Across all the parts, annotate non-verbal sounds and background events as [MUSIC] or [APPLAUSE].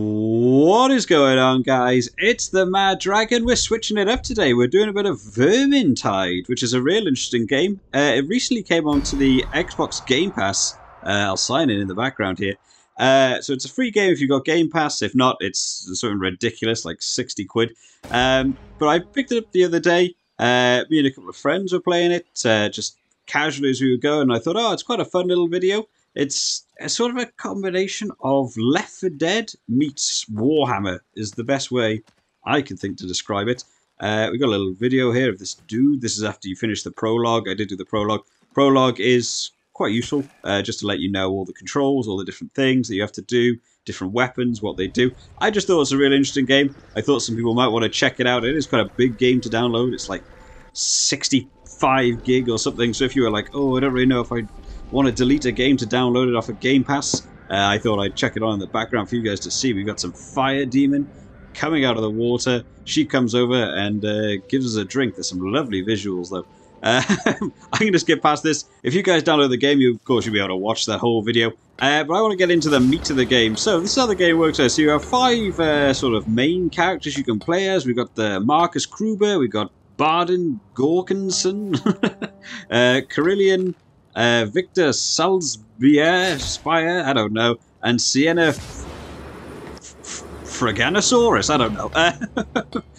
What is going on, guys? It's the Mad Dragon. We're switching it up today. We're doing a bit of Vermintide, which is a real interesting game. Uh, it recently came onto the Xbox Game Pass. Uh, I'll sign in in the background here. Uh, so it's a free game if you've got Game Pass. If not, it's something ridiculous, like 60 quid. Um, but I picked it up the other day. Uh, me and a couple of friends were playing it, uh, just casually as we were going. And I thought, oh, it's quite a fun little video. It's a sort of a combination of Left 4 Dead meets Warhammer is the best way I can think to describe it. Uh, we got a little video here of this dude. This is after you finish the prologue. I did do the prologue. Prologue is quite useful, uh, just to let you know all the controls, all the different things that you have to do, different weapons, what they do. I just thought it was a really interesting game. I thought some people might want to check it out. It is quite a big game to download. It's like 65 gig or something. So if you were like, oh, I don't really know if I want to delete a game to download it off of Game Pass, uh, I thought I'd check it on in the background for you guys to see. We've got some Fire Demon coming out of the water. She comes over and uh, gives us a drink. There's some lovely visuals, though. Uh, [LAUGHS] I can just skip past this. If you guys download the game, you of course you'll be able to watch that whole video. Uh, but I want to get into the meat of the game. So this is how the game works. So you have five uh, sort of main characters you can play as. We've got the Markus Kruber, we've got Bardin Gorkinson, [LAUGHS] uh, Kerillian, uh, Victor Salzbier, Spire, I don't know, and Sienna Fraganosaurus, I don't know. Uh,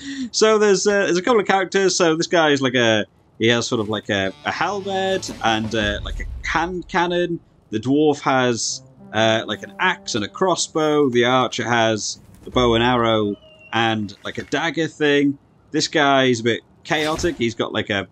[LAUGHS] so there's uh, there's a couple of characters. So this guy is like a he has sort of like a, a halberd and uh, like a hand cannon. The dwarf has uh, like an axe and a crossbow. The archer has a bow and arrow and like a dagger thing. This guy is a bit chaotic. He's got like a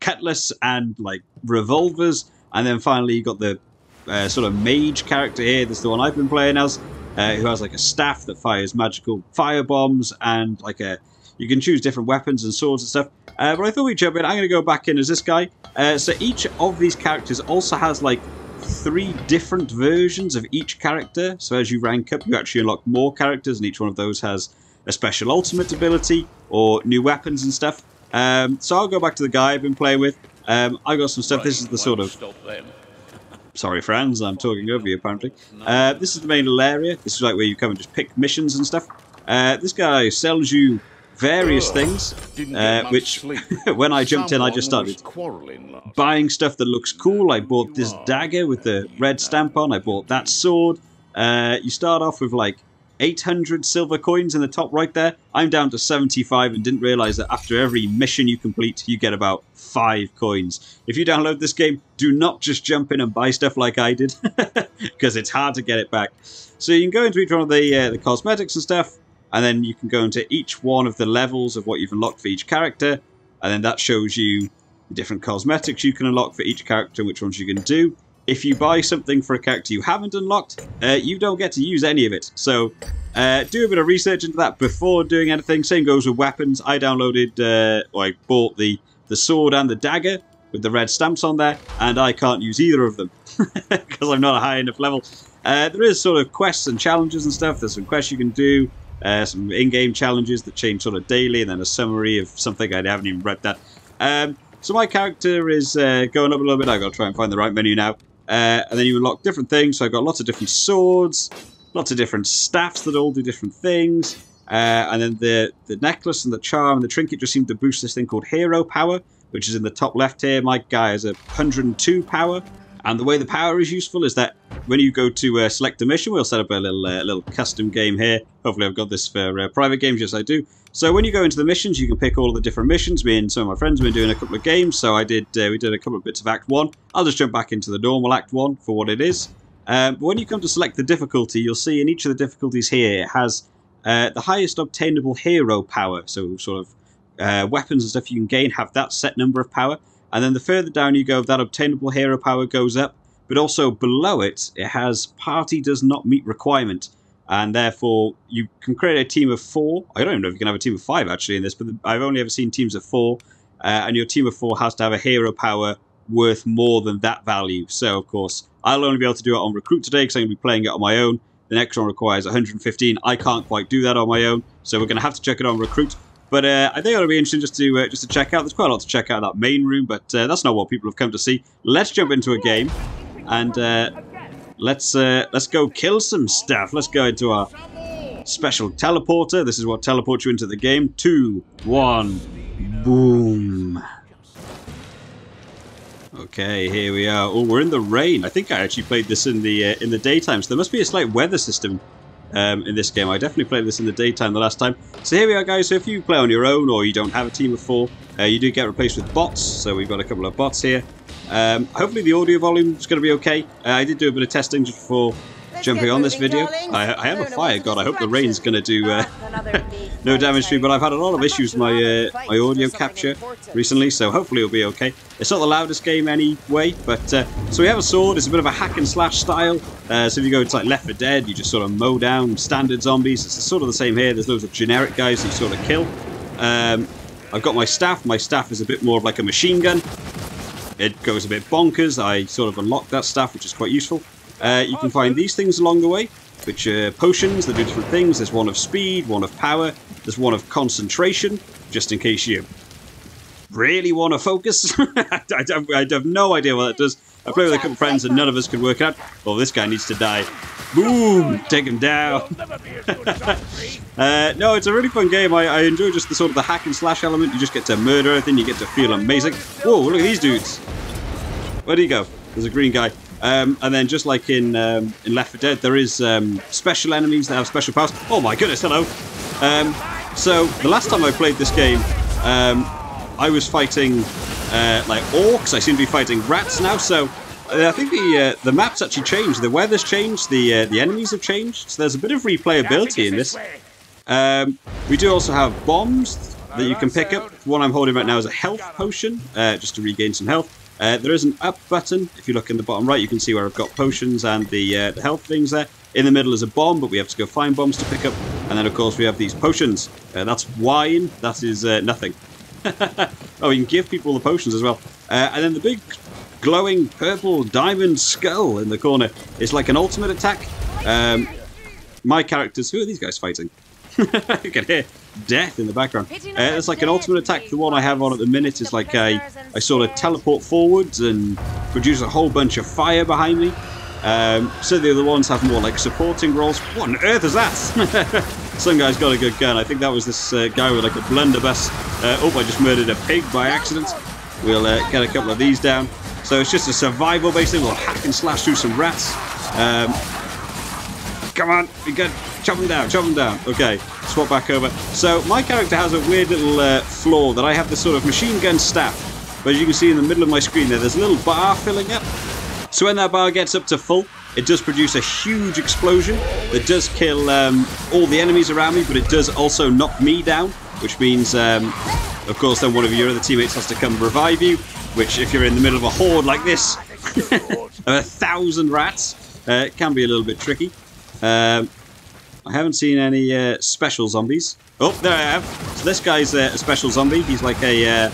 cutlass and like revolvers. And then finally, you got the uh, sort of mage character here. This is the one I've been playing as, uh, who has like a staff that fires magical fire bombs and like a. You can choose different weapons and swords and stuff. Uh, but I thought we'd jump in. I'm going to go back in as this guy. Uh, so each of these characters also has like three different versions of each character. So as you rank up, you actually unlock more characters, and each one of those has a special ultimate ability or new weapons and stuff. Um, so I'll go back to the guy I've been playing with. Um, I got some stuff. This is the sort of. Sorry, friends, I'm talking over you apparently. Uh, this is the main area. This is like where you come and just pick missions and stuff. Uh, this guy sells you various things, uh, which [LAUGHS] when I jumped in, I just started buying stuff that looks cool. I bought this dagger with the red stamp on. I bought that sword. Uh, you start off with like 800 silver coins in the top right there. I'm down to 75 and didn't realize that after every mission you complete, you get about 5 coins. If you download this game, do not just jump in and buy stuff like I did, [LAUGHS] because it's hard to get it back. So you can go into each one of the, uh, the cosmetics and stuff, and then you can go into each one of the levels of what you've unlocked for each character, and then that shows you the different cosmetics you can unlock for each character and which ones you can do if you buy something for a character you haven't unlocked, uh, you don't get to use any of it. So uh, do a bit of research into that before doing anything. Same goes with weapons. I downloaded, uh, or I bought the, the sword and the dagger with the red stamps on there, and I can't use either of them [LAUGHS] because I'm not a high enough level. Uh, there is sort of quests and challenges and stuff. There's some quests you can do, uh, some in-game challenges that change sort of daily, and then a summary of something I haven't even read that. Um, so my character is uh, going up a little bit. I've got to try and find the right menu now. Uh, and then you unlock different things. So I've got lots of different swords, lots of different staffs that all do different things. Uh, and then the, the necklace and the charm and the trinket just seem to boost this thing called hero power, which is in the top left here. My guy has a 102 power. And the way the power is useful is that when you go to uh, select a mission, we'll set up a little uh, little custom game here. Hopefully I've got this for uh, private games. Yes, I do. So when you go into the missions, you can pick all of the different missions. Me and some of my friends have been doing a couple of games. So I did. Uh, we did a couple of bits of Act 1. I'll just jump back into the normal Act 1 for what it is. Um, but when you come to select the difficulty, you'll see in each of the difficulties here, it has uh, the highest obtainable hero power. So sort of uh, weapons and stuff you can gain have that set number of power. And then the further down you go, that obtainable hero power goes up. But also below it, it has party does not meet requirement. And therefore, you can create a team of four. I don't even know if you can have a team of five actually in this, but I've only ever seen teams of four. Uh, and your team of four has to have a hero power worth more than that value. So, of course, I'll only be able to do it on Recruit today because I'm going to be playing it on my own. The next one requires 115. I can't quite do that on my own, so we're going to have to check it on Recruit. But uh, I think it'll be interesting just to uh, just to check out. There's quite a lot to check out that main room, but uh, that's not what people have come to see. Let's jump into a game, and uh, let's uh, let's go kill some stuff. Let's go into our special teleporter. This is what teleports you into the game. Two, one, boom. Okay, here we are. Oh, we're in the rain. I think I actually played this in the uh, in the daytime, so there must be a slight weather system um, in this game. I definitely played this in the daytime the last time. So here we are, guys. So if you play on your own or you don't have a team of four, uh, you do get replaced with bots. So we've got a couple of bots here. Um, hopefully the audio volume is going to be okay. Uh, I did do a bit of testing just before jumping on this video. I, I have a fire god. I hope the rain's going to do uh, [LAUGHS] [LAUGHS] no damage to me, but I've had a lot of issues with my uh, my audio capture recently, so hopefully it'll be okay. It's not the loudest game anyway, but uh, so we have a sword. It's a bit of a hack and slash style. Uh, so if you go to like Left 4 Dead, you just sort of mow down standard zombies. It's sort of the same here. There's loads of generic guys that you sort of kill. Um, I've got my staff. My staff is a bit more of like a machine gun. It goes a bit bonkers. I sort of unlocked that staff, which is quite useful. Uh, you can find these things along the way, which are potions that do different things. There's one of speed, one of power, there's one of concentration, just in case you really want to focus. [LAUGHS] I, I, I, have no idea what that does. I play with a couple of friends and none of us could work out. Oh, this guy needs to die. Boom! Take him down. [LAUGHS] uh, no, it's a really fun game. I, I, enjoy just the sort of the hack and slash element. You just get to murder everything. You get to feel amazing. Whoa! Look at these dudes. Where do you go? There's a green guy. Um, and then just like in um, in Left 4 Dead, there is um, special enemies that have special powers. Oh my goodness! Hello. Um, so the last time I played this game, um, I was fighting uh, like orcs. I seem to be fighting rats now. So uh, I think the uh, the map's actually changed. The weather's changed. The uh, the enemies have changed. So there's a bit of replayability in this. Um, we do also have bombs that you can pick up. The one I'm holding right now is a health potion, uh, just to regain some health. Uh, there is an up button. If you look in the bottom right, you can see where I've got potions and the, uh, the health things there. In the middle is a bomb, but we have to go find bombs to pick up. And then, of course, we have these potions. Uh, that's wine. That is uh, nothing. [LAUGHS] oh, you can give people the potions as well. Uh, and then the big glowing purple diamond skull in the corner. It's like an ultimate attack. Um, my characters... Who are these guys fighting? [LAUGHS] you can hear death in the background. Uh, it's like an ultimate attack. The one I have on at the minute is like I, I sort of teleport forwards and produce a whole bunch of fire behind me. Um, so the other ones have more like supporting roles. What on earth is that? [LAUGHS] Some guy's got a good gun. I think that was this uh, guy with like a blunderbuss. Uh, oh, I just murdered a pig by accident. We'll uh, get a couple of these down. So it's just a survival basically. We'll hack and slash through some rats. Um, come on, be good. Chop them down, chop them down. Okay, swap back over. So my character has a weird little uh, flaw that I have this sort of machine gun staff. But as you can see in the middle of my screen there, there's a little bar filling up. So when that bar gets up to full, it does produce a huge explosion that does kill um, all the enemies around me, but it does also knock me down, which means, um, of course, then one of your other teammates has to come revive you, which if you're in the middle of a horde like this, [LAUGHS] of a thousand rats, uh, it can be a little bit tricky. Um, I haven't seen any uh, special zombies. Oh, there I have. So this guy's uh, a special zombie. He's like a... Uh,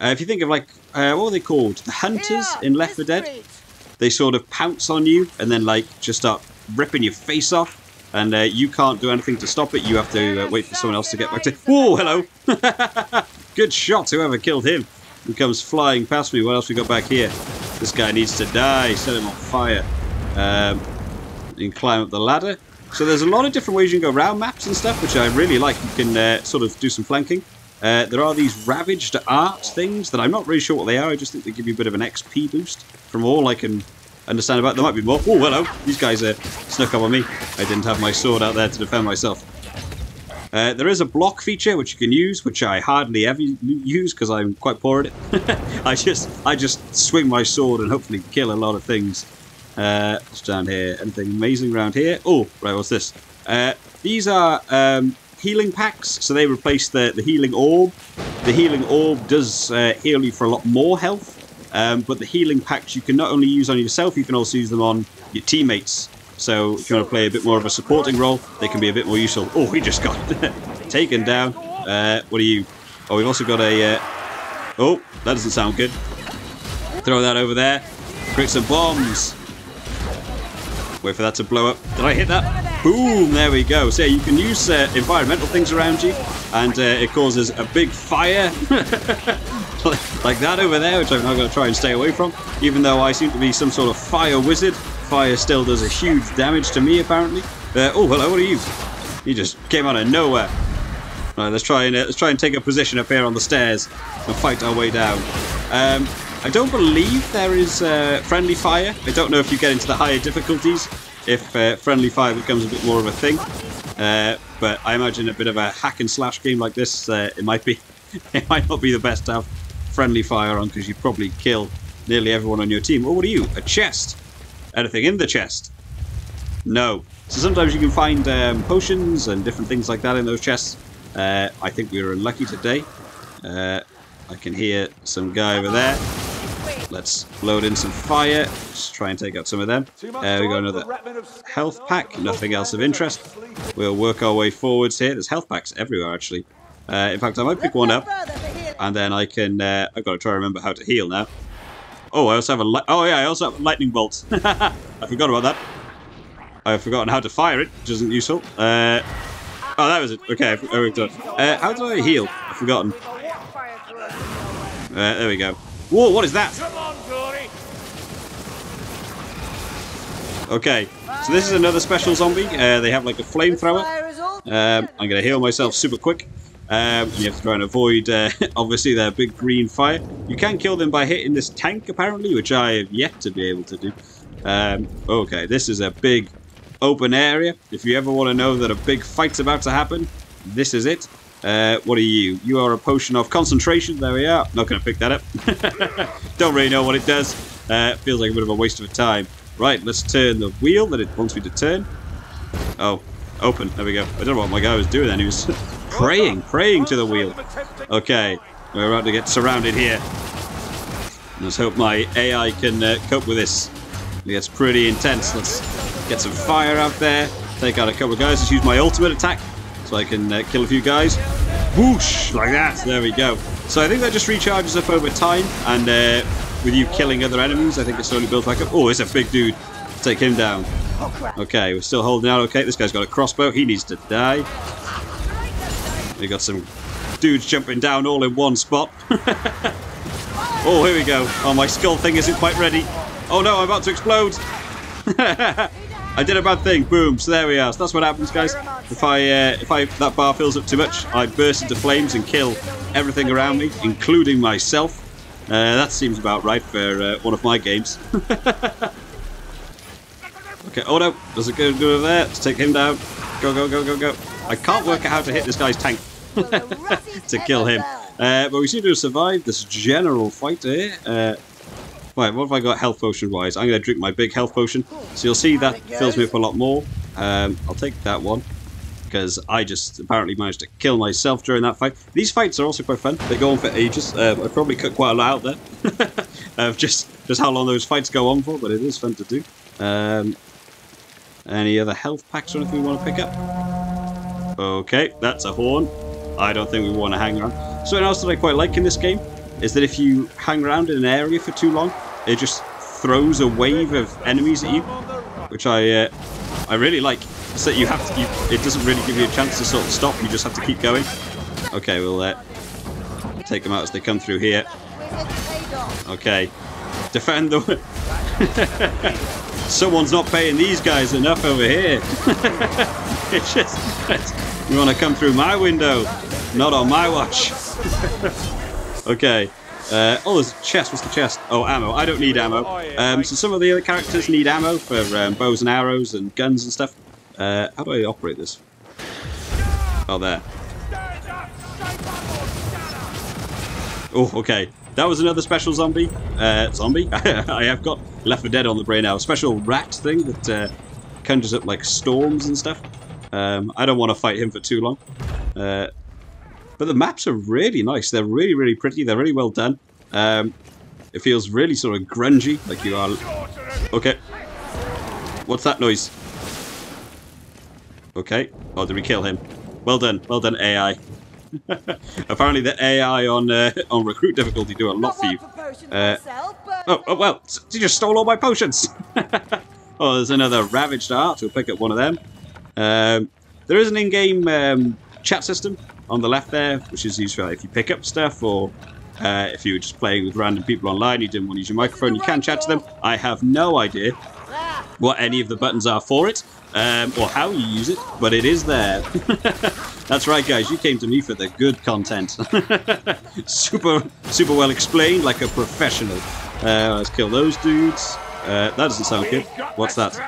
uh if you think of like... Uh, what were they called? The hunters in Left 4 Dead. They sort of pounce on you and then like just start ripping your face off. And uh, you can't do anything to stop it. You have to wait for someone else to get back to... [LAUGHS] Whoa, hello! [LAUGHS] Good shot, whoever killed him. He comes flying past me. What else we got back here? This guy needs to die. Set him on fire. Um, you can climb up the ladder. So there's a lot of different ways you can go around maps and stuff, which I really like. You can uh, sort of do some flanking. Uh, there are these ravaged art things that I'm not really sure what they are. I just think they give you a bit of an XP boost. From all I can understand about, there might be more. Oh, hello! These guys uh, snuck up on me. I didn't have my sword out there to defend myself. Uh, there is a block feature which you can use, which I hardly ever use because I'm quite poor at it. [LAUGHS] I just I just swing my sword and hopefully kill a lot of things. Uh, what's down here? Anything amazing around here? Oh, right, what's this? Uh, these are um, healing packs, so they replace the, the healing orb. The healing orb does uh, heal you for a lot more health, um, but the healing packs you can not only use on yourself, you can also use them on your teammates. So if you want to play a bit more of a supporting role, they can be a bit more useful. Oh, he just got [LAUGHS] taken down. Uh, what are you? Oh, we've also got a... Uh... Oh, that doesn't sound good. Throw that over there. Create some bombs. Wait for that to blow up. Did I hit that? Boom! There we go. So yeah, you can use uh, environmental things around you, and uh, it causes a big fire. [LAUGHS] like that over there, which I'm not going to try and stay away from. Even though I seem to be some sort of fire wizard, fire still does a huge damage to me, apparently. Uh, oh, hello, what are you? You just came out of nowhere. Right, let's try and uh, let's try and take a position up here on the stairs and fight our way down. Um, I don't believe there is uh, friendly fire. I don't know if you get into the higher difficulties if uh, friendly fire becomes a bit more of a thing. Uh, but I imagine a bit of a hack and slash game like this, uh, it might be, [LAUGHS] it might not be the best to have friendly fire on because you probably kill nearly everyone on your team. Oh, what are you? A chest. Anything in the chest? No. So sometimes you can find um, potions and different things like that in those chests. Uh, I think we were unlucky today. Uh, I can hear some guy over there. Let's load in some fire. Just try and take out some of them. Uh, we got another health pack. Nothing else of interest. We'll work our way forwards here. There's health packs everywhere, actually. Uh, in fact, I might pick one up, and then I can. Uh, I've got to try and remember how to heal now. Oh, I also have a. Oh yeah, I also have a lightning bolt. [LAUGHS] I forgot about that. I've forgotten how to fire it, which isn't useful. Uh, oh, that was it. Okay, we've done. uh, how do I heal? I've forgotten. Uh, there we go. Whoa, what is that? Come on, Cory. Okay, so this is another special zombie. Uh, they have like a flamethrower. Um, I'm going to heal myself super quick. Um, you have to try and avoid, uh, [LAUGHS] obviously, their big green fire. You can kill them by hitting this tank, apparently, which I have yet to be able to do. Um, okay, this is a big open area. If you ever want to know that a big fight's about to happen, this is it. Uh, what are you? You are a potion of concentration. There we are. Not going to pick that up. [LAUGHS] Don't really know what it does. Uh, feels like a bit of a waste of time. Right, let's turn the wheel that it wants me to turn. Oh, open. There we go. I don't know what my guy was doing then. He was [LAUGHS] praying, praying to the wheel. Okay, we're about to get surrounded here. Let's hope my AI can uh, cope with this. It gets pretty intense. Let's get some fire out there. Take out a couple of guys. Let's use my ultimate attack so I can uh, kill a few guys. Whoosh! Like that. There we go. So I think that just recharges up over time, and uh, with you killing other enemies, I think it slowly builds back up. Oh, it's a big dude. Take him down. Okay, we're still holding out. Okay, this guy's got a crossbow. He needs to die. We got some dudes jumping down all in one spot. [LAUGHS] oh, here we go. Oh, my skull thing isn't quite ready. Oh no, I'm about to explode. [LAUGHS] I did a bad thing. Boom. So there we are. So that's what happens, guys. If I uh, if I that bar fills up too much, I burst into flames and kill everything around me, including myself. Uh, that seems about right for uh, one of my games. [LAUGHS] okay. Oh no, does it go, over there? Let's take him down. Go go go go go. I can't work out how to hit this guy's tank [LAUGHS] to kill him. Uh, but we seem to have survived this general fight here. Right, what have I got health potion wise? I'm going to drink my big health potion. So you'll see that fills me up a lot more. Um, I'll take that one because I just apparently managed to kill myself during that fight. These fights are also quite fun. They go on for ages. Uh, I probably cut quite a lot out there [LAUGHS] of just just how long those fights go on for, but it is fun to do. Um, any other health packs or anything we want to pick up? Okay, that's a horn. I don't think we want to hang around. Something else that I quite like in this game is that if you hang around in an area for too long, it just throws a wave of enemies at you, which I uh, I really like. So you have to, you, it doesn't really give you a chance to sort of stop. You just have to keep going. Okay, we'll uh, take them out as they come through here. Okay, defend them. [LAUGHS] Someone's not paying these guys enough over here. [LAUGHS] it's just you want to come through my window, not on my watch. [LAUGHS] okay. Uh, oh, there's a chest. What's the chest? Oh, ammo. I don't need ammo. Um, so some of the other characters need ammo for um, bows and arrows and guns and stuff. Uh, how do I operate this? Oh, there. Oh, okay. That was another special zombie. Uh, zombie? [LAUGHS] I have got Left 4 Dead on the brain now. A special rat thing that uh, conjures up like storms and stuff. Um, I don't want to fight him for too long. But the maps are really nice. They're really, really pretty. They're really well done. Um, it feels really sort of grungy, like you are... Okay. What's that noise? Okay. Oh, did we kill him? Well done. Well done, AI. [LAUGHS] Apparently the AI on uh, on recruit difficulty do a lot for you. Uh, oh, oh, well, you just stole all my potions! [LAUGHS] oh, there's another Ravaged Heart. We'll pick up one of them. Um, there is an in-game um, chat system on the left there, which is useful if you pick up stuff or uh, if you were just playing with random people online, you didn't want to use your microphone, you can chat to them. I have no idea what any of the buttons are for it, um, or how you use it, but it is there. [LAUGHS] That's right, guys. You came to me for the good content. [LAUGHS] super, super well explained, like a professional. Uh, let's kill those dudes. Uh, that doesn't sound good. What's that?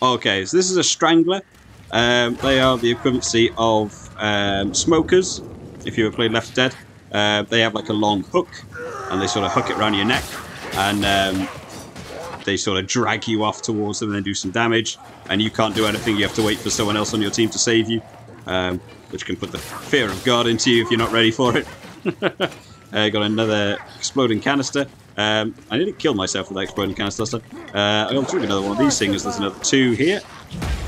Okay, so this is a strangler. Um, they are the equivalency of um, smokers. If you ever played Left 4 Dead, uh, they have like a long hook, and they sort of hook it around your neck, and um, they sort of drag you off towards them and then do some damage. And you can't do anything. You have to wait for someone else on your team to save you, um, which can put the fear of God into you if you're not ready for it. [LAUGHS] uh, got another exploding canister. Um, I nearly killed myself with that exploding canister. Uh, I got through another one of these things. There's another two here.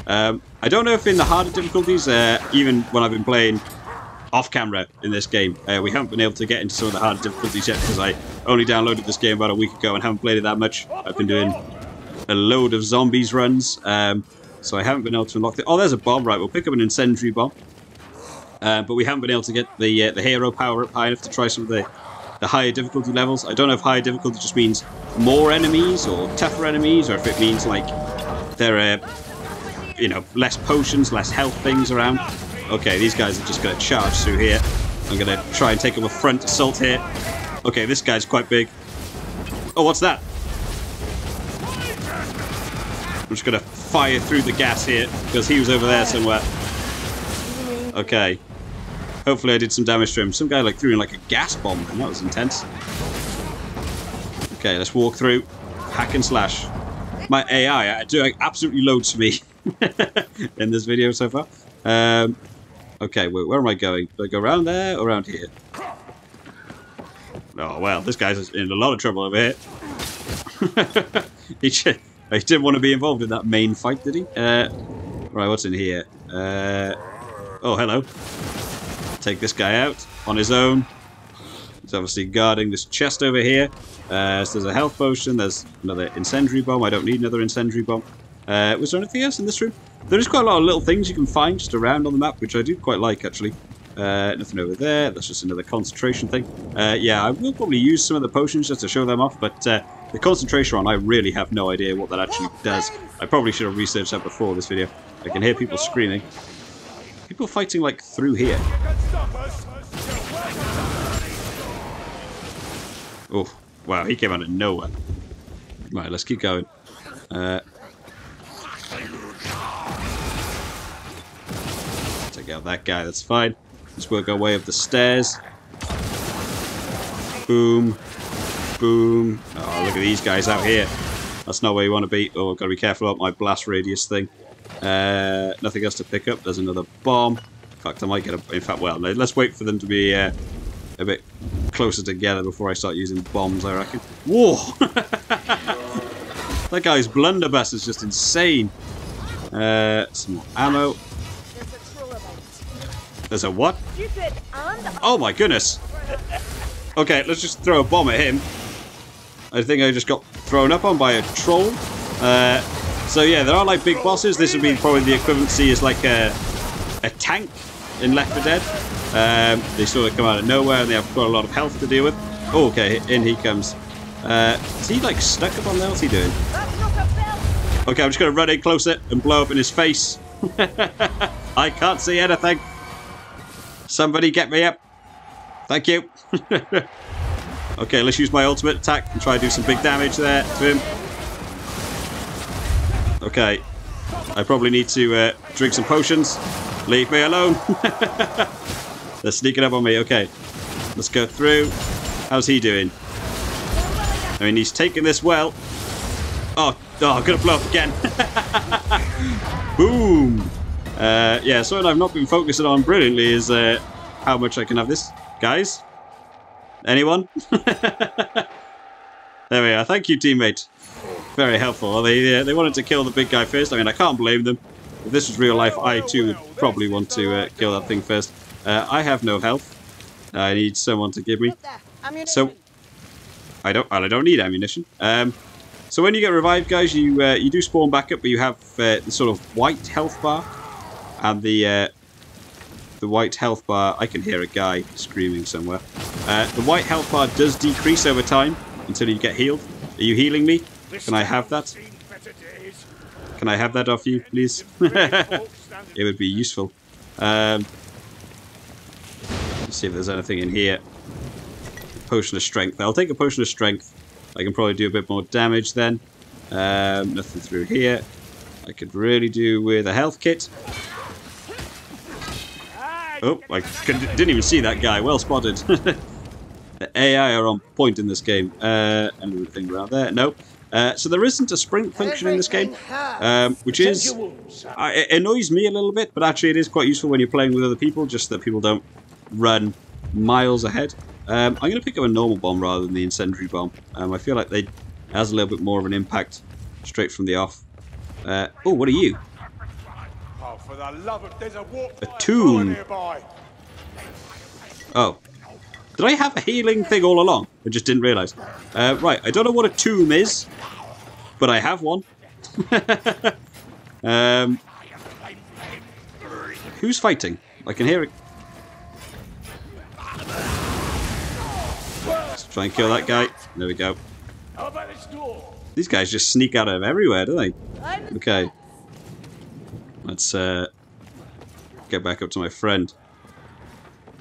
Um, I don't know if in the harder difficulties, uh, even when I've been playing off camera in this game, uh, we haven't been able to get into some of the harder difficulties yet because I only downloaded this game about a week ago and haven't played it that much. I've been doing a load of zombies runs, um, so I haven't been able to unlock it. Oh, there's a bomb. Right, we'll pick up an incendiary bomb. Uh, but we haven't been able to get the uh, the hero power up high enough to try some of the, the higher difficulty levels. I don't know if higher difficulty just means more enemies or tougher enemies, or if it means like there are you know, less potions, less health things around. Okay, these guys are just going to charge through here. I'm going to try and take them a front assault here. Okay, this guy's quite big. Oh, what's that? I'm just going to fire through the gas here, because he was over there somewhere. Okay. Hopefully I did some damage to him. Some guy like threw in like a gas bomb, and that was intense. Okay, let's walk through. Hack and slash. My AI are doing absolutely loads me [LAUGHS] in this video so far. Um, okay, where, am I going? Do I go around there or around here? Oh, well, this guy's in a lot of trouble over here. [LAUGHS] he, he didn't want to be involved in that main fight, did he? Uh, right, what's in here? Uh, oh, hello. Take this guy out on his own. He's obviously guarding this chest over here. Uh, so there's a health potion, there's another incendiary bomb. I don't need another incendiary bomb. Uh, was there anything else in this room? There is quite a lot of little things you can find just around on the map, which I do quite like, actually. Uh, nothing over there. That's just another concentration thing. Uh, yeah, I will probably use some of the potions just to show them off, but uh, the concentration one, I really have no idea what that actually does. I probably should have researched that before this video. I can hear people screaming. People fighting, like, through here. Oh, wow, he came out of nowhere. Right, let's keep going. Uh, take out that guy, that's fine. Let's work our way up the stairs. Boom. Boom. Oh, look at these guys out here. That's not where you want to be. Oh, got to be careful about my blast radius thing. Uh, nothing else to pick up. There's another bomb. Fact, I might get a... In fact, well, let's wait for them to be uh, a bit closer together before I start using bombs, I reckon. Whoa! [LAUGHS] that guy's blunderbuss is just insane. Uh, some more ammo. There's a what? Oh my goodness. Okay, let's just throw a bomb at him. I think I just got thrown up on by a troll. Uh, so yeah, there are like big bosses. This would be probably the equivalency as like a, a tank in Left 4 Dead. Um, they sort of come out of nowhere and they have got a lot of health to deal with. Oh, okay, in he comes. Uh, is he like stuck up on there? What's he doing? Okay, I'm just going to run in closer and blow up in his face. [LAUGHS] I can't see anything. Somebody get me up. Thank you. [LAUGHS] okay, let's use my ultimate attack and try to do some big damage there to him. Okay. I probably need to uh, drink some potions. Leave me alone. [LAUGHS] They're sneaking up on me. Okay. Let's go through. How's he doing? I mean, he's taking this well. Oh, oh, I'm going to blow up again. [LAUGHS] Boom. Uh, yeah, something I've not been focusing on brilliantly is uh, how much I can have this. Guys? Anyone? [LAUGHS] there we are. Thank you, teammate. Very helpful. They, uh, they wanted to kill the big guy first. I mean, I can't blame them. If this was real life, I too would probably want to uh, kill that thing first. Uh, I have no health. I need someone to give me. So, I don't. I don't need ammunition. Um, so when you get revived, guys, you uh, you do spawn back up, but you have uh, the sort of white health bar, and the uh, the white health bar. I can hear a guy screaming somewhere. Uh, the white health bar does decrease over time until you get healed. Are you healing me? Can I have that? Can I have that off you, please? [LAUGHS] it would be useful. Um, see if there's anything in here. Potion of strength. I'll take a potion of strength. I can probably do a bit more damage then. Um, nothing through here. I could really do with a health kit. Oh, I didn't even see that guy. Well spotted. [LAUGHS] the AI are on point in this game. Uh, anything around there? Nope. Uh, so there isn't a sprint function in this game, um, which is uh, it annoys me a little bit, but actually it is quite useful when you're playing with other people, just that people don't run miles ahead. Um, I'm going to pick up a normal bomb rather than the incendiary bomb. Um, I feel like they has a little bit more of an impact straight from the off. Uh, oh, what are you? Oh, for the love of, there's a, a tomb. Oh, did I have a healing thing all along? I just didn't realise. Uh, right, I don't know what a tomb is, but I have one. [LAUGHS] um, who's fighting? I can hear it. Let's try and kill that guy. There we go. These guys just sneak out of everywhere, don't they? Okay. Let's uh, get back up to my friend.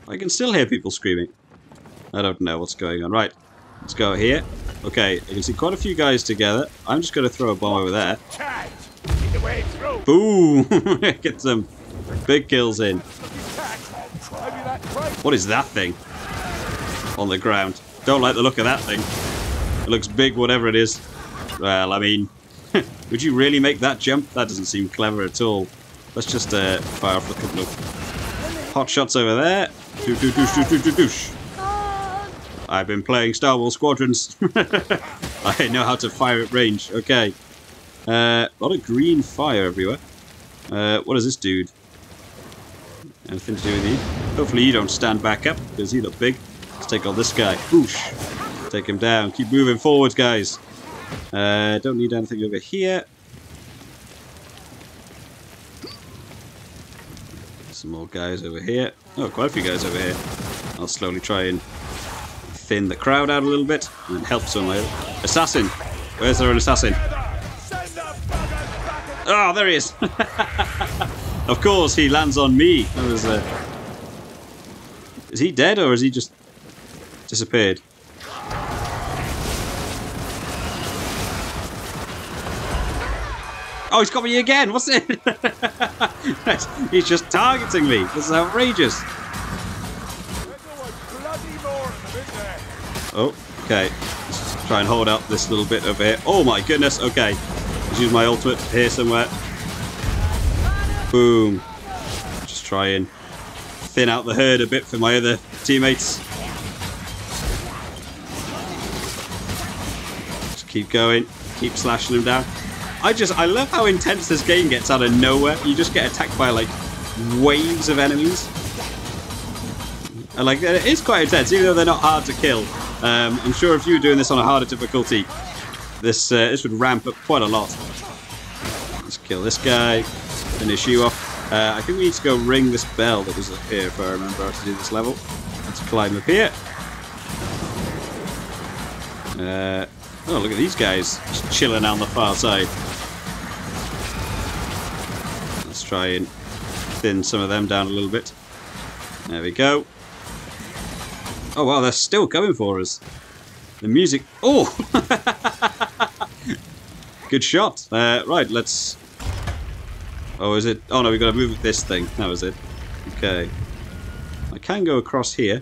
I can still hear people screaming. I don't know what's going on. Right, let's go here. Okay, you can see quite a few guys together. I'm just going to throw a bomb over there. Boom! [LAUGHS] Get some big kills in. What is that thing? On the ground. Don't like the look of that thing. It looks big, whatever it is. Well, I mean, [LAUGHS] would you really make that jump? That doesn't seem clever at all. Let's just uh, fire off a couple of hot shots over there. Doosh, doosh, doosh, doosh, doosh, doosh. I've been playing Star Wars Squadrons. [LAUGHS] I know how to fire at range. Okay. Uh, a lot of green fire everywhere. Uh, what is this dude? Anything to do with you? Hopefully you don't stand back up, because he look big. Let's take on this guy. Boosh. Take him down. Keep moving forwards, guys. Uh, don't need anything over here. Some more guys over here. Oh, quite a few guys over here. I'll slowly try and thin the crowd out a little bit and help some assassin. Where's there an assassin? Oh, there he is. [LAUGHS] of course, he lands on me. That was. Uh... Is he dead or has he just disappeared? Oh, he's got me again. What's it? [LAUGHS] he's just targeting me. This is outrageous. Okay. Let's try and hold up this little bit over here. Oh my goodness, okay. Let's use my ultimate here somewhere. Boom. Just try and thin out the herd a bit for my other teammates. Just keep going. Keep slashing them down. I just, I love how intense this game gets out of nowhere. You just get attacked by like waves of enemies. And like, it is quite intense, even though they're not hard to kill. Um, I'm sure if you were doing this on a harder difficulty, this uh, this would ramp up quite a lot. Let's kill this guy, finish you off. Uh, I think we need to go ring this bell that was up here if I remember how to do this level. Let's climb up here. Uh, oh, look at these guys just chilling on the far side. Let's try and thin some of them down a little bit. There we go. Oh wow, they're still coming for us. The music. Oh! [LAUGHS] Good shot. Uh, right, let's. Oh, is it? Oh no, we got to move this thing. That was it. Okay. I can go across here.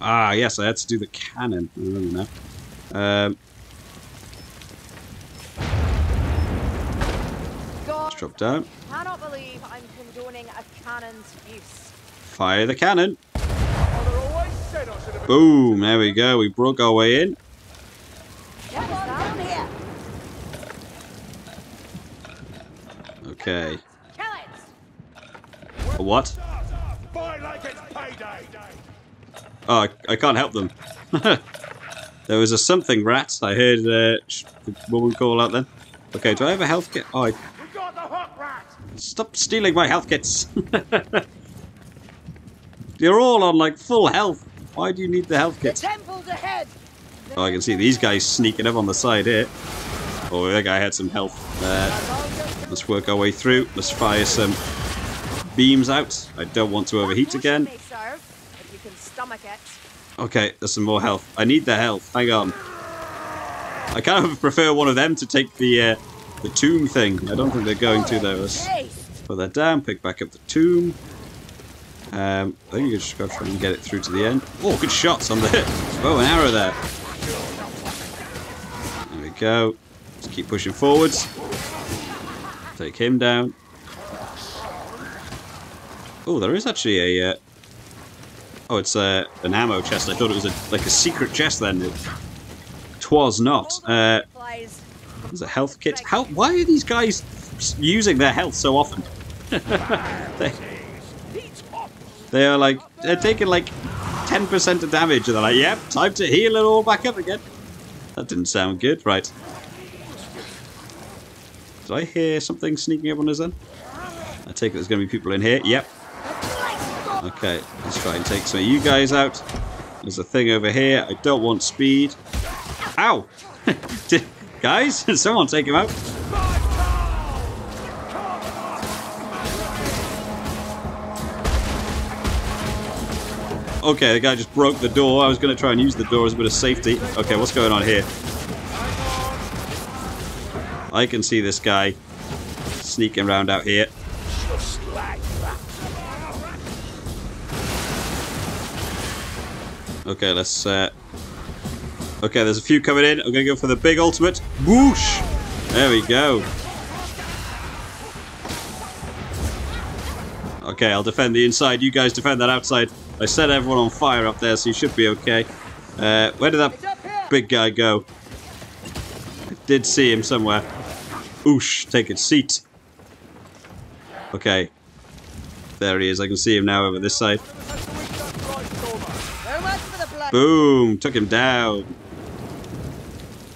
Ah, yes, I had to do the cannon. I remember now. Um, let's drop down. I cannot believe I'm condoning a cannon's use. Fire the cannon. Boom, there we go. We broke our way in. Okay. A what? Oh, I, I can't help them. [LAUGHS] there was a something rat. I heard uh, the woman call out then. Okay, do I have a health kit? Oh, I... Stop stealing my health kits. [LAUGHS] You're all on like full health. Why do you need the health kit? The temple's ahead. Oh, I can see these guys sneaking up on the side here. Oh, that guy had some health. Uh, let's work our way through. Let's fire some beams out. I don't want to overheat again. May serve, if you can stomach it. Okay, there's some more health. I need the health. Hang on. I kind of prefer one of them to take the uh, the tomb thing. I don't think they're going to though. Let's put that down. Pick back up the tomb. Um, I think you can just go try and get it through to the end. Oh, good shots on the bow and arrow there. There we go. Let's keep pushing forwards. Take him down. Oh, there is actually a. Uh, oh, it's uh, an ammo chest. I thought it was a, like a secret chest then. It twas not. Uh, there's a health kit. How? Why are these guys using their health so often? [LAUGHS] they, they are like they're taking like ten percent of damage, and they're like, "Yep, time to heal it all back up again." That didn't sound good, right? Did I hear something sneaking up on us then? I take it there's going to be people in here. Yep. Okay, let's try and take some of you guys out. There's a thing over here. I don't want speed. Ow! [LAUGHS] Guys, [LAUGHS] someone take him out. Okay, the guy just broke the door. I was going to try and use the door as a bit of safety. Okay, what's going on here? I can see this guy sneaking around out here. Okay, let's. Uh... Okay, there's a few coming in. I'm gonna go for the big ultimate. Whoosh! There we go. Okay, I'll defend the inside. You guys defend that outside. I set everyone on fire up there, so you should be okay. Uh, where did that big guy go? I did see him somewhere. Oosh, take a seat. Okay. There he is. I can see him now over this side. Boom! Took him down.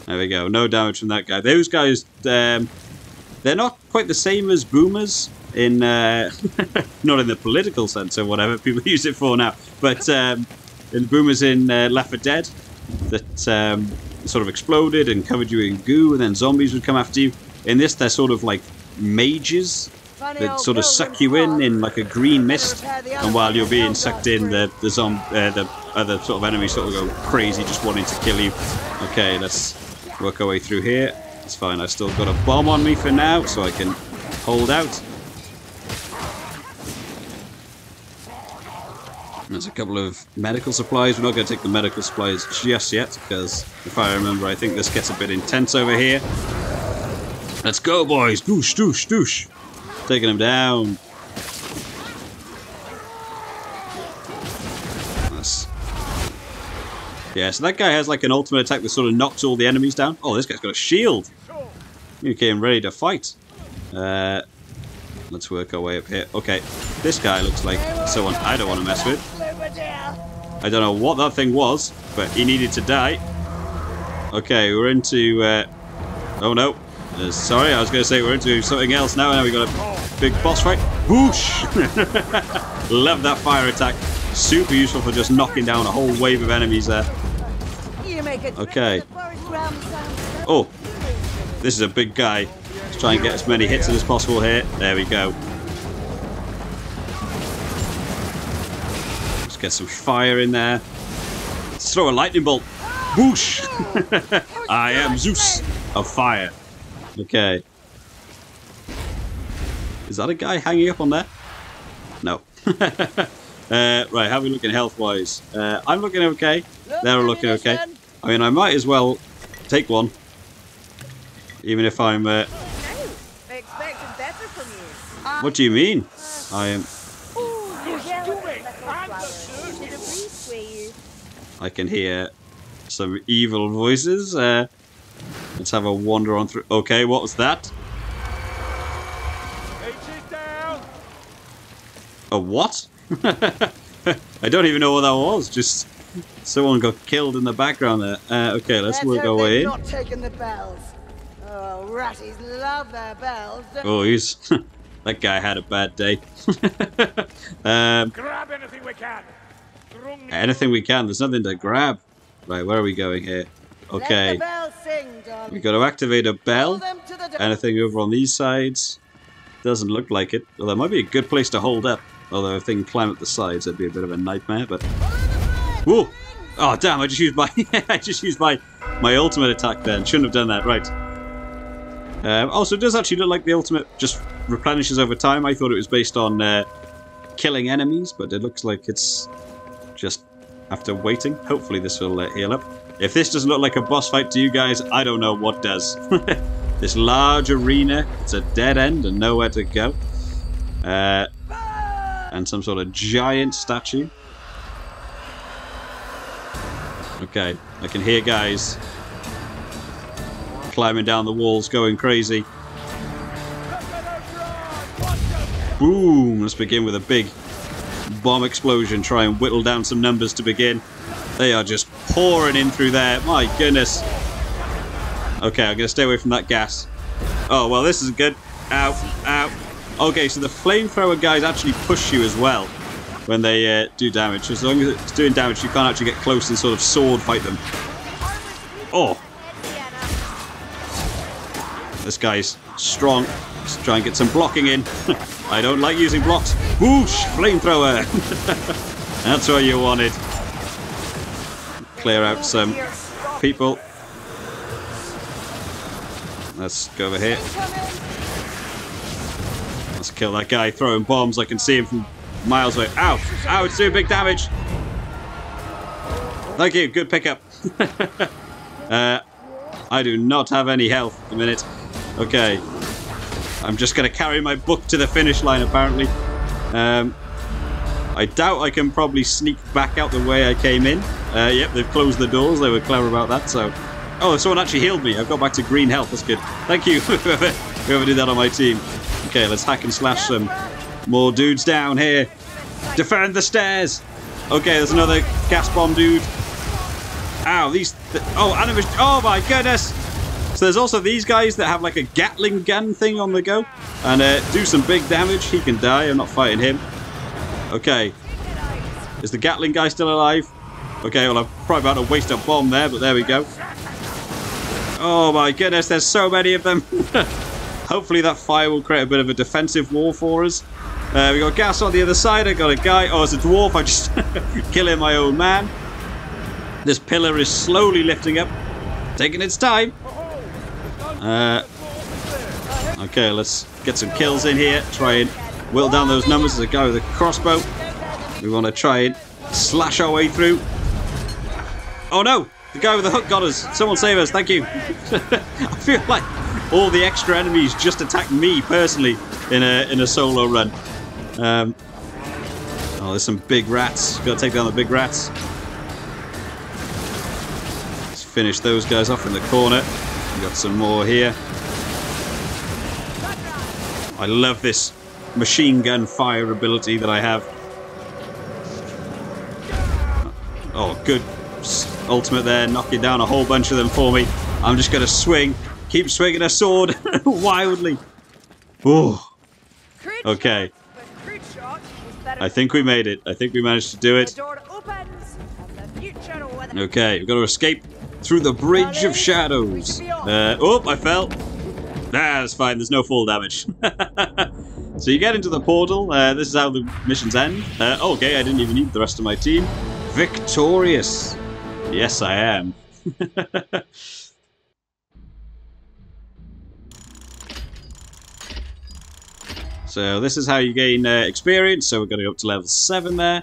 There we go. No damage from that guy. Those guys, um, they're not quite the same as boomers in, uh, [LAUGHS] not in the political sense or whatever people [LAUGHS] use it for now, but um, in boomers in uh, Left 4 Dead that um, sort of exploded and covered you in goo, and then zombies would come after you. In this, they're sort of like mages that sort of suck you in in like a green mist, and while you're being sucked in, the the zom uh, the other sort of enemies sort of go crazy, just wanting to kill you. Okay, let's work our way through here. It's fine. I've still got a bomb on me for now, so I can hold out. There's a couple of medical supplies. We're not going to take the medical supplies just yet, because if I remember, I think this gets a bit intense over here. Let's go, boys! Doosh, doosh, doosh! Taking him down. Yeah, so that guy has like an ultimate attack that sort of knocks all the enemies down. Oh, this guy's got a shield. You came ready to fight. Uh, let's work our way up here. Okay, this guy looks like someone I don't want to mess with. I don't know what that thing was, but he needed to die. Okay, we're into. Uh, oh no. Uh, sorry, I was going to say we're into something else now. Now we've got a big boss fight. Whoosh! [LAUGHS] Love that fire attack. Super useful for just knocking down a whole wave of enemies there. You make it Okay. the forest realm sound Oh, this is a big guy. Let's try and get as many hits in as possible here. There we go. Get some fire in there. Let's throw a lightning bolt. Whoosh! [LAUGHS] I am Zeus of fire. Okay. Is that a guy hanging up on there? No. [LAUGHS] uh, right, how are we looking health-wise? Uh, I'm looking okay. They're all looking okay. I mean, I might as well take one. Even if I'm... Uh, No, I expected better from you. what do you mean? I am... Ooh, you yellow little flower. Did a breeze sway you? I can hear some evil voices. Uh, let's have a wander on through... Okay, what was that? Down. A what? [LAUGHS] I don't even know what that was. Just someone got killed in the background there. Uh, okay, let's Let's work our way in. not taken the bells. Oh, ratties love their bells. Oh, he's... [LAUGHS] that guy had a bad day. [LAUGHS] um, Grab anything we can. Anything we can. There's nothing to grab. Right, where are we going here? Okay. Let the bells sing, darling. We got to activate a bell. Hold them to the door. Anything over on these sides? Doesn't look like it. Well, that might be a good place to hold up. Although if they can climb up the sides, that'd be a bit of a nightmare. But whoa! Oh damn! I just used my [LAUGHS] I just used my my ultimate attack. Then shouldn't have done that. Right. Um, also, it does actually look like the ultimate just replenishes over time. I thought it was based on uh, killing enemies, but it looks like it's just after waiting. Hopefully, this will uh, heal up. If this doesn't look like a boss fight to you guys, I don't know what does. [LAUGHS] this large arena, it's a dead end and nowhere to go. Uh, and some sort of giant statue. Okay, I can hear guys climbing down the walls, going crazy. Boom! Let's begin with a big bomb explosion. Try and whittle down some numbers to begin. They are just pouring in through there. My goodness. Okay, I'm going to stay away from that gas. Oh, well, this is good. Ow, ow. Okay, so the flamethrower guys actually push you as well when they uh, do damage. As long as it's doing damage, you can't actually get close and sort of sword fight them. Oh, this guy's strong. Let's try and get some blocking in. [LAUGHS] I don't like using blocks. Whoosh! Flamethrower! [LAUGHS] That's what you wanted. Clear out some people. Let's go over here. Let's kill that guy throwing bombs. I can see him from miles away. Ow! Ow, it's doing big damage! Thank you, good pickup. [LAUGHS] uh, I do not have any health at the minute. Okay. I'm just going to carry my book to the finish line, apparently. Um, I doubt I can probably sneak back out the way I came in. Uh, yep, they've closed the doors. They were clever about that, so... Oh, someone actually healed me. I've got back to green health. That's good. Thank you, [LAUGHS] whoever, did that on my team. Okay, let's hack and slash some more dudes down here. Defend the stairs! Okay, there's another gas bomb dude. Ow, these... Th oh, animus... Oh my goodness! So there's also these guys that have like a Gatling gun thing on the go. And uh, do some big damage. He can die. I'm not fighting him. Okay. Is the Gatling guy still alive? Okay, well, I'm probably about to waste a bomb there, but there we go. Oh my goodness, there's so many of them. [LAUGHS] Hopefully that fire will create a bit of a defensive wall for us. Uh, we got gas on the other side. I got a guy. Oh, it's a dwarf. I just [LAUGHS] killing my old man. This pillar is slowly lifting up, taking its time. Uh, okay, let's get some kills in here. Try and whittle down those numbers. There's a guy with a crossbow. We want to try and slash our way through. Oh no! The guy with the hook got us. Someone save us. Thank you. [LAUGHS] I feel like all the extra enemies just attacked me personally in a in a solo run. Um, oh, there's some big rats. Got to take down the big rats. Let's finish those guys off in the corner. We got some more here. I love this machine gun fire ability that I have. Oh, good ultimate there, knocking down a whole bunch of them for me. I'm just going to swing, keep swinging a sword [LAUGHS] wildly. Ooh. Okay. I think we made it. I think we managed to do it. Okay, we've got to escape through the Bridge of Shadows. Uh, oh, I fell. Nah, that's fine. There's no fall damage. [LAUGHS] so you get into the portal. Uh, this is how the missions end. Uh, oh, okay, I didn't even need the rest of my team. Victorious. Yes, I am. [LAUGHS] so this is how you gain uh, experience. So we're going to go up to level 7 there.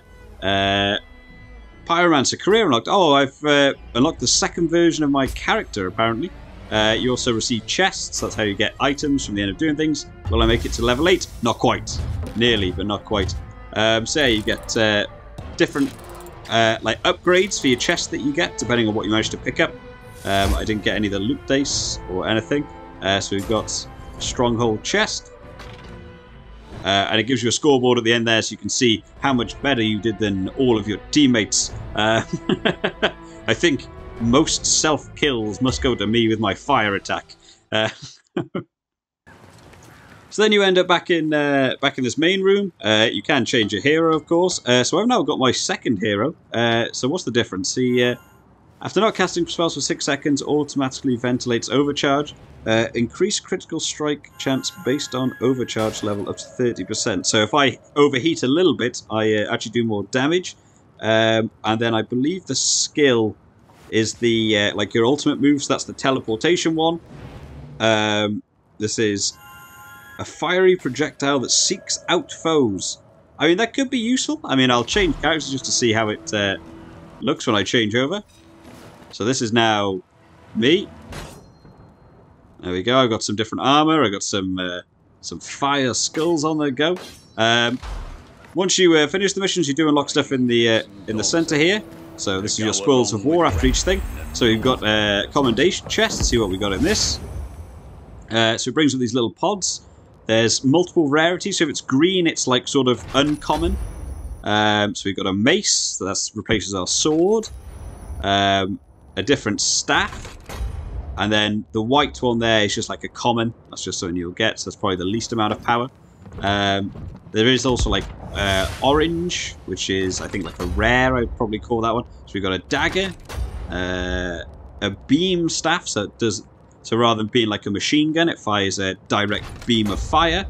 Pyromancer career unlocked. Oh, I've uh, unlocked the second version of my character, apparently. Uh, you also receive chests. That's how you get items from the end of doing things. Will I make it to level 8? Not quite. Nearly, but not quite. Um, so yeah, you get uh, different uh, like upgrades for your chest that you get, depending on what you manage to pick up. Um, I didn't get any of the loot dice or anything. Uh, so we've got Stronghold chest. Uh, and it gives you a scoreboard at the end there so you can see how much better you did than all of your teammates. Uh, [LAUGHS] I think most self kills must go to me with my fire attack. Uh, [LAUGHS] so then you end up back in uh, back in this main room. Uh, you can change your hero, of course. Uh, so I've now got my second hero. So what's the difference? He After not casting spells for 6 seconds, automatically ventilates overcharge. Uh, increase critical strike chance based on overcharge level up to 30%. So if I overheat a little bit, I uh, actually do more damage. Um, and then I believe the skill is the uh, like your ultimate moves. That's the teleportation one. Um, this is a fiery projectile that seeks out foes. I mean, that could be useful. I mean, I'll change characters just to see how it uh, looks when I change over. So this is now me. There we go. I've got some different armor. I've got some uh, some fire skulls on the go. Um, once you uh, finish the missions, you do unlock stuff in the uh, in the center here. So this is your spoils of war after each thing. So you've got a uh, commendation chest. See what we got in this. Uh, so it brings up these little pods. There's multiple rarities. So if it's green, it's like sort of uncommon. Um, so we've got a mace. So that replaces our sword. Um, a different staff. And then the white one there is just like a common. That's just something you'll get. So that's probably the least amount of power. Um, there is also like uh, orange, which is I think like a rare. I'd probably call that one. So we've got a dagger, uh, a beam staff. So it does so rather than being like a machine gun, it fires a direct beam of fire.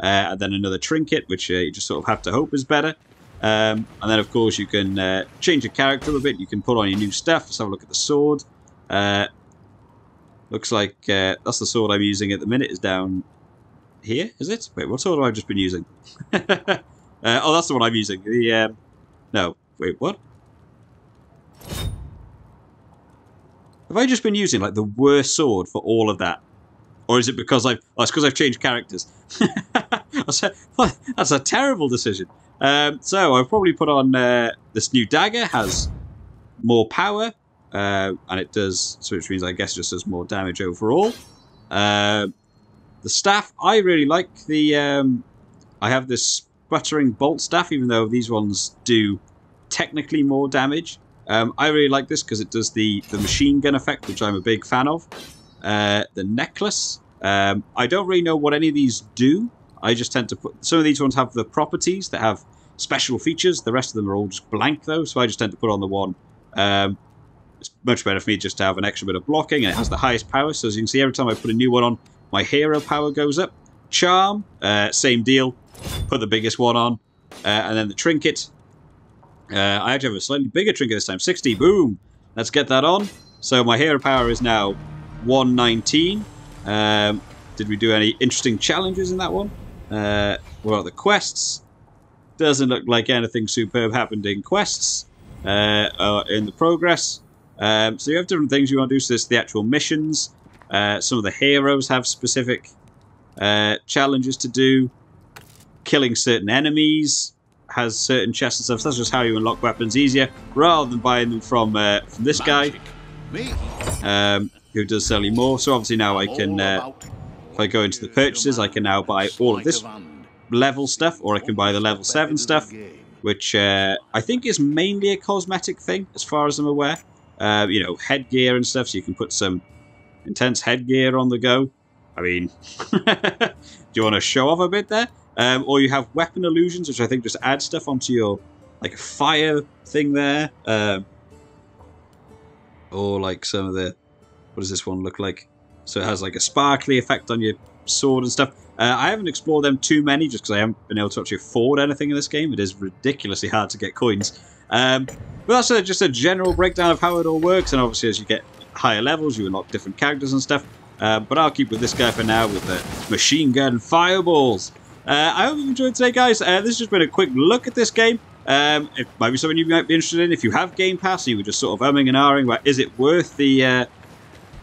Uh, and then another trinket, which uh, you just sort of have to hope is better. Um, and then, of course, you can uh, change your character a bit. You can put on your new stuff. Let's have a look at the sword. Uh, looks like uh, that's the sword I'm using at the minute. Is down here, is it? Wait, what sword have I just been using? [LAUGHS] uh, oh, that's the one I'm using. The um, no, wait, what? Have I just been using like the worst sword for all of that, or is it because I've? Oh, it's because I've changed characters. [LAUGHS] that's, a, [LAUGHS] that's a terrible decision. Um, so I've probably put on uh, this new dagger has more power, uh, and it does, so which means I guess it just does more damage overall. Uh, the staff, I really like the. Um, I have this sputtering bolt staff, even though these ones do technically more damage. Um, I really like this because it does the, the machine gun effect, which I'm a big fan of. Uh, the necklace, um, I don't really know what any of these do. I just tend to put some of these ones have the properties that have special features. The rest of them are all just blank though, so I just tend to put on the one. Um, it's much better for me just to have an extra bit of blocking, and it has the highest power. So as you can see, every time I put a new one on, my hero power goes up. Charm, uh, same deal. Put the biggest one on. Uh, and then the trinket. Uh, I actually have a slightly bigger trinket this time. 60, boom! Let's get that on. So my hero power is now 119. Um, did we do any interesting challenges in that one? Uh, what about the quests? Doesn't look like anything superb happened in quests uh, in the progress. Um, so you have different things you want to do. So this is the actual missions. Uh, some of the heroes have specific uh, challenges to do. Killing certain enemies has certain chests and stuff. So that's just how you unlock weapons easier, rather than buying them from uh, from this guy, um, who does sell you more. So obviously now I can, uh, if I go into the purchases, I can now buy all of this level stuff, or I can buy the level 7 stuff, which uh, I think is mainly a cosmetic thing, as far as I'm aware. Uh, you know, headgear and stuff, so you can put some intense headgear on the go. I mean, [LAUGHS] do you want to show off a bit there? Um, or you have weapon illusions, which I think just add stuff onto your like a fire thing there. Um, or like some of the what does this one look like? So it has like a sparkly effect on your sword and stuff. Uh, I haven't explored them too many just because I haven't been able to actually afford anything in this game. It is ridiculously hard to get coins. Um, but that's a, just a general breakdown of how it all works. And obviously, as you get higher levels, you unlock different characters and stuff. Uh, but I'll keep with this guy for now with the machine gun fireballs. Uh, I hope you enjoyed today, guys. Uh, this has just been a quick look at this game. Um, it might be something you might be interested in. If you have Game Pass and you were just sort of umming and ahhing about is it worth the uh,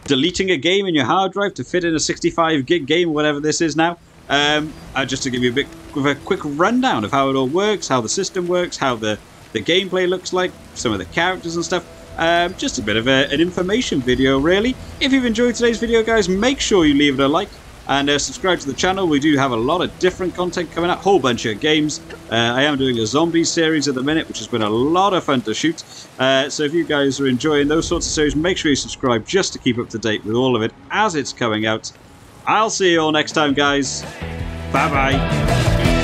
deleting a game in your hard drive to fit in a 65 gig game, whatever this is now. Um, uh, just to give you a bit of a quick rundown of how it all works, how the system works, how the, the gameplay looks like, some of the characters and stuff. Um, just a bit of a, an information video, really. If you've enjoyed today's video, guys, make sure you leave it a like and uh, subscribe to the channel. We do have a lot of different content coming out, whole bunch of games. Uh, I am doing a zombie series at the minute, which has been a lot of fun to shoot. Uh, so if you guys are enjoying those sorts of series, make sure you subscribe just to keep up to date with all of it as it's coming out. I'll see you all next time, guys. Bye bye.